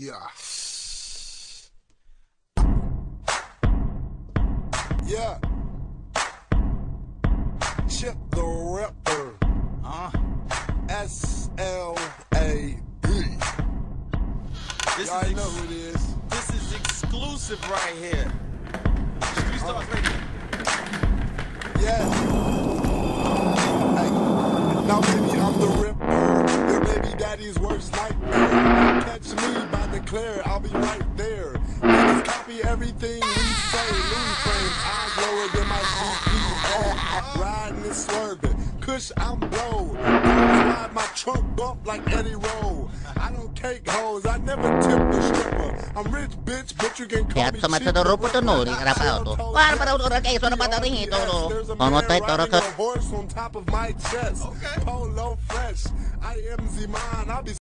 Yeah. Yeah. Chip the Ripper. Uh, S L A B. this Y'all is know who it is. this is exclusive right here. Street Stars Radio. Yeah. Hey. Now baby, I'm the Ripper. Your baby daddy's worst nightmare. Catch me by the Claire, I'll be right there. Niggas copy everything we say. Louis frames, eyes lower than my CPO. Riding and swerving. Kush, I'm blow. Girls ride my trunk bump like Eddie Rowe. I don't cake hoes, I never tip the stripper. I'm rich bitch, but you can call me Piazza cheap Matador the Potonori, Ripper. rapato. I don't Guarda, toast ora che sono patarito, no. There's a Ho man notato riding che- a horse on top of my chest. Polo fresh. I am the man. I'll be